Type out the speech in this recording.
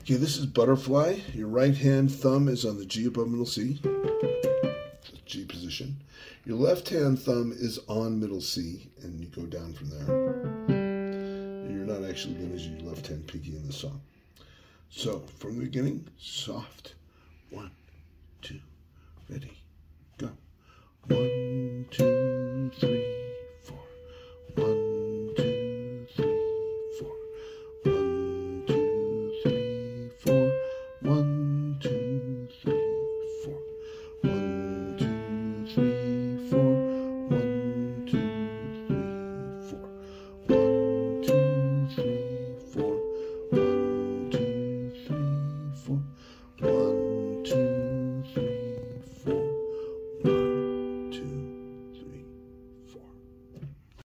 Okay, this is butterfly. Your right hand thumb is on the G above middle C, G position. Your left hand thumb is on middle C, and you go down from there. You're not actually going to use your left hand pinky in the song. So, from the beginning, soft. One, for one.